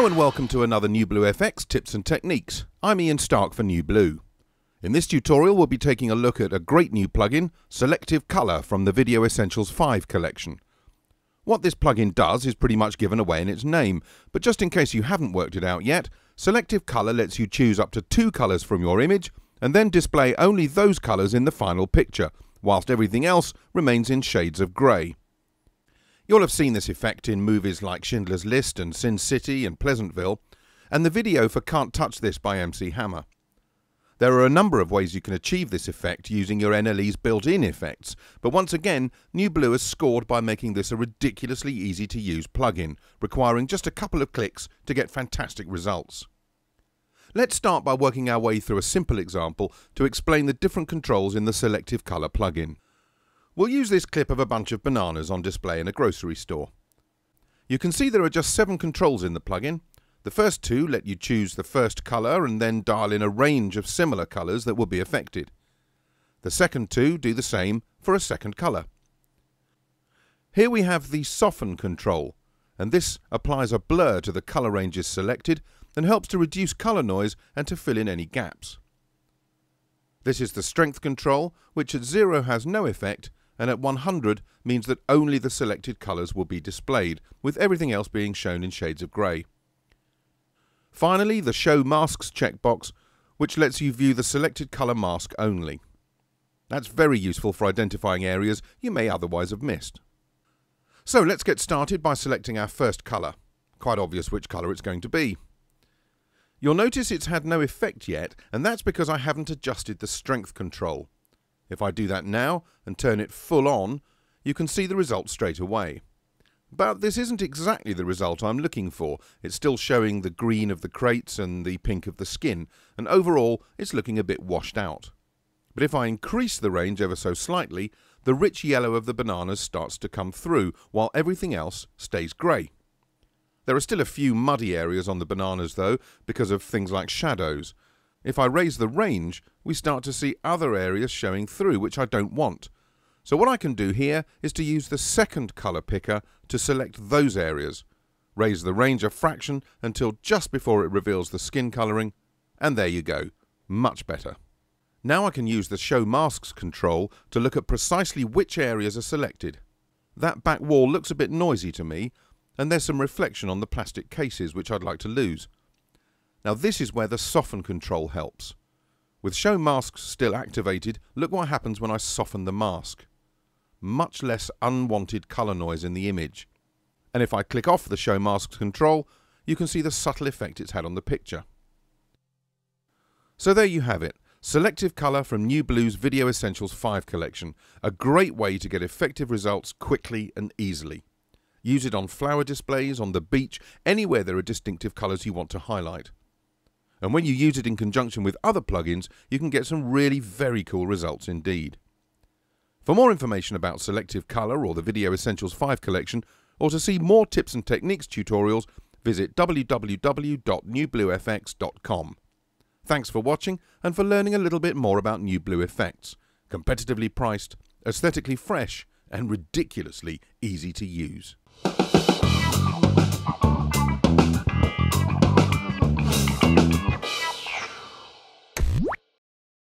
welcome to another NewBlueFX Tips and Techniques. I'm Ian Stark for NewBlue. In this tutorial we'll be taking a look at a great new plugin, Selective Color from the Video Essentials 5 collection. What this plugin does is pretty much given away in its name, but just in case you haven't worked it out yet, Selective Color lets you choose up to two colours from your image and then display only those colours in the final picture, whilst everything else remains in shades of grey. You'll have seen this effect in movies like Schindler's List and Sin City and Pleasantville, and the video for Can't Touch This by MC Hammer. There are a number of ways you can achieve this effect using your NLE's built-in effects, but once again, NewBlue has scored by making this a ridiculously easy to use plugin, requiring just a couple of clicks to get fantastic results. Let's start by working our way through a simple example to explain the different controls in the Selective Color plugin. We'll use this clip of a bunch of bananas on display in a grocery store. You can see there are just seven controls in the plugin. The first two let you choose the first colour and then dial in a range of similar colours that will be affected. The second two do the same for a second colour. Here we have the Soften control, and this applies a blur to the colour ranges selected and helps to reduce colour noise and to fill in any gaps. This is the Strength control, which at 0 has no effect and at 100 means that only the selected colours will be displayed, with everything else being shown in shades of grey. Finally, the Show Masks checkbox, which lets you view the selected colour mask only. That's very useful for identifying areas you may otherwise have missed. So let's get started by selecting our first colour. Quite obvious which colour it's going to be. You'll notice it's had no effect yet, and that's because I haven't adjusted the strength control. If I do that now and turn it full on, you can see the result straight away. But this isn't exactly the result I'm looking for. It's still showing the green of the crates and the pink of the skin, and overall it's looking a bit washed out. But if I increase the range ever so slightly, the rich yellow of the bananas starts to come through, while everything else stays grey. There are still a few muddy areas on the bananas though, because of things like shadows, if I raise the range, we start to see other areas showing through, which I don't want. So what I can do here is to use the second colour picker to select those areas. Raise the range a fraction until just before it reveals the skin colouring, and there you go. Much better. Now I can use the Show Masks control to look at precisely which areas are selected. That back wall looks a bit noisy to me, and there's some reflection on the plastic cases which I'd like to lose. Now this is where the soften control helps. With show masks still activated, look what happens when I soften the mask. Much less unwanted colour noise in the image. And if I click off the show masks control, you can see the subtle effect it's had on the picture. So there you have it. Selective colour from NewBlue's Video Essentials 5 collection. A great way to get effective results quickly and easily. Use it on flower displays, on the beach, anywhere there are distinctive colours you want to highlight. And when you use it in conjunction with other plugins, you can get some really very cool results indeed. For more information about Selective Color or the Video Essentials 5 collection, or to see more tips and techniques tutorials, visit www.newbluefx.com. Thanks for watching and for learning a little bit more about NewBlue Effects. Competitively priced, aesthetically fresh, and ridiculously easy to use.